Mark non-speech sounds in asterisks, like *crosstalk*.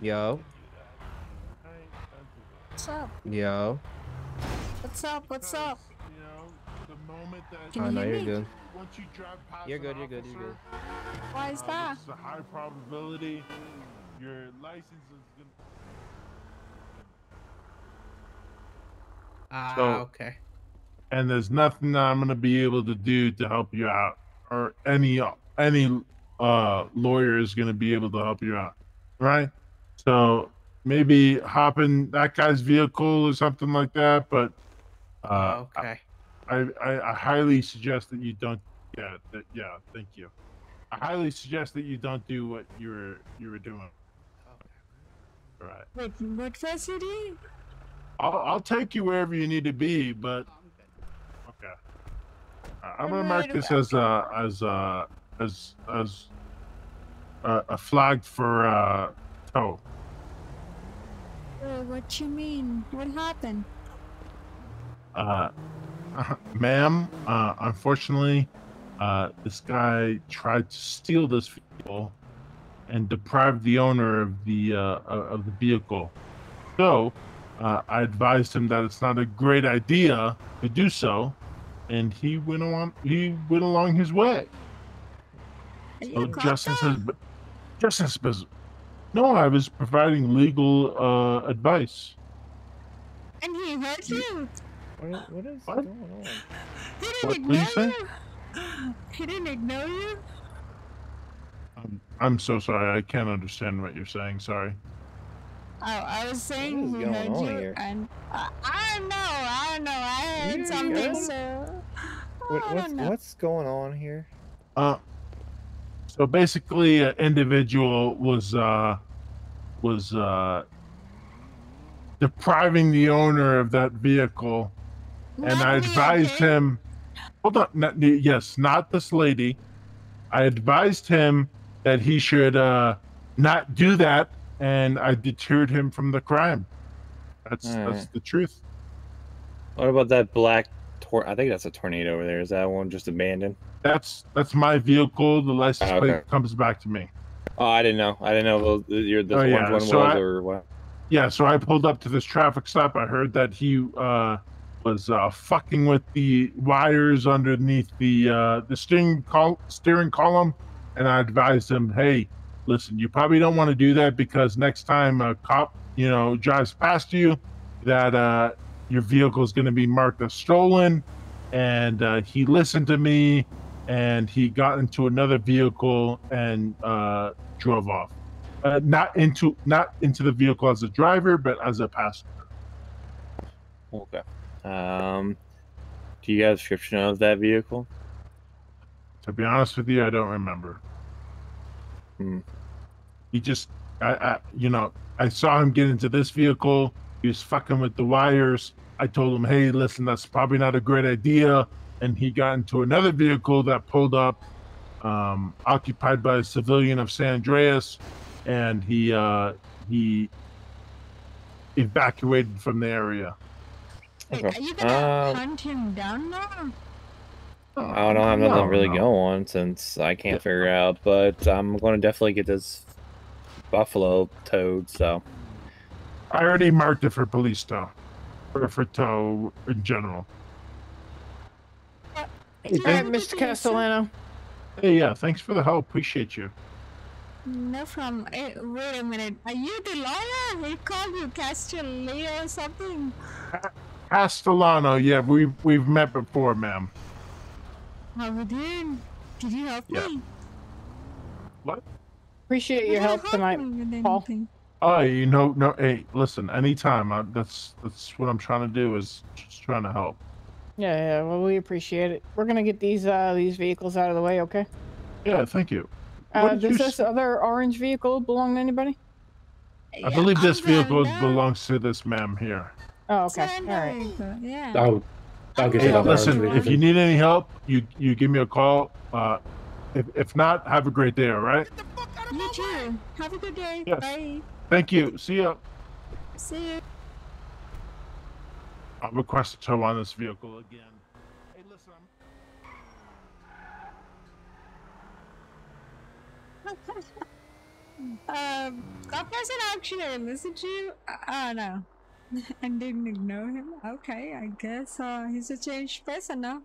Yo, What's up? yo. What's up? What's up? You know, the moment that Can Oh you no, hear you're me? good. once you drive past You're good, you're good, you're good. Why is uh, that? It's a high probability your license is gonna. Ah, So- okay. And there's nothing that I'm gonna be able to do to help you out, or any any uh lawyer is gonna be able to help you out, right? So maybe hop in that guy's vehicle or something like that. But uh, okay. I, I, I highly suggest that you don't. Yeah, that, yeah. Thank you. I highly suggest that you don't do what you were you were doing. All right. Wait, what was you doing? I'll I'll take you wherever you need to be, but okay. Uh, I'm gonna mark this as uh as uh as as uh, a flag for uh tow. Uh, what you mean? What happened? Uh, *laughs* ma'am, uh, unfortunately, uh, this guy tried to steal this vehicle and deprive the owner of the uh, of the vehicle. So, uh, I advised him that it's not a great idea to do so, and he went on. He went along his way. So justice has, justice has. No, I was providing legal uh, advice. And he hurt you. What, what is What? going on? He didn't What- what'd ignore you say? you. He didn't ignore you. I'm, I'm so sorry. I can't understand what you're saying. Sorry. Oh, I was saying is he going heard on you, here? and I, I don't know. I don't know. I heard You something, so What, what's what's going on here? Uh, so basically, an individual was uh, was uh, depriving the owner of that vehicle, and I advised okay? him. Hold on, not, yes, not this lady. I advised him that he should uh, not do that, and I deterred him from the crime. That's that's Alright. the truth. What about that black tor? I think that's a tornado over there. Is that one just abandoned? That's that's my vehicle. The license Ah, plate comes back to me. Oh, I didn't know. I didn't know if the, Oh, orange yeah, one so was I- or what. Yeah, so I pulled up to this traffic stop. I heard that he uh, was uh, fucking with the wires underneath the uh, the steering col- steering column, and I advised him, "Hey, listen, you probably don't want to do that because next time a cop, you know, drives past you, that uh, your vehicle is going to be marked as stolen." And uh, he listened to me, and he got into another vehicle and uh, drove off uh, not into not into the vehicle as a driver, but as a passenger. Okay. Um, do you have a description of that vehicle? To be honest with you, I don't remember. Hmm. He just, I, I, you know, I saw him get into this vehicle. He was fucking with the wires. I told him, hey, listen, that's probably not a great idea. And he got into another vehicle that pulled up, um, occupied by a civilian of San Andreas, and he uh, he evacuated from the area. Wait, are you gonna Um, hunt him down now? I don't have nothing No, really no. go on since I can't figure out, but I'm going to definitely get this buffalo towed. So I already marked it for police tow, or for tow in general. Hey, All right, Mr. Castellano. Hey, yeah, thanks for the help. Appreciate you. No problem. Hey, wait a minute. Are you the lawyer? He called you Castellano or something. Castellano, yeah, we've we've met before, ma'am. How we did? Did you help Yeah. me? What? Appreciate your help tonight. Paul. anything? Oh, you know, no. Hey, listen, anytime. I, that's that's what I'm trying to do is just trying to help. Yeah, yeah. Well, we appreciate it. We're gonna get these uh these vehicles out of the way, okay? Yeah, thank you. Uh, does you this other orange vehicle belong to anybody? I Yeah, believe this vehicle driving belongs to this ma'am here. Oh, okay. All right. Yeah. I'll I'll get Hey, you listen, if vehicle. you need any help, you you give me a call. Uh, if if not, have a great day. All right. You too. Have a good day. Yes. Bye. Thank you. See ya. See you. I'll request a tow on this vehicle again. Hey, listen, I'm *laughs* Um, that person actually listened to you? Uh, oh no. *laughs* and didn't ignore him? Okay, I guess uh, he's a changed person now.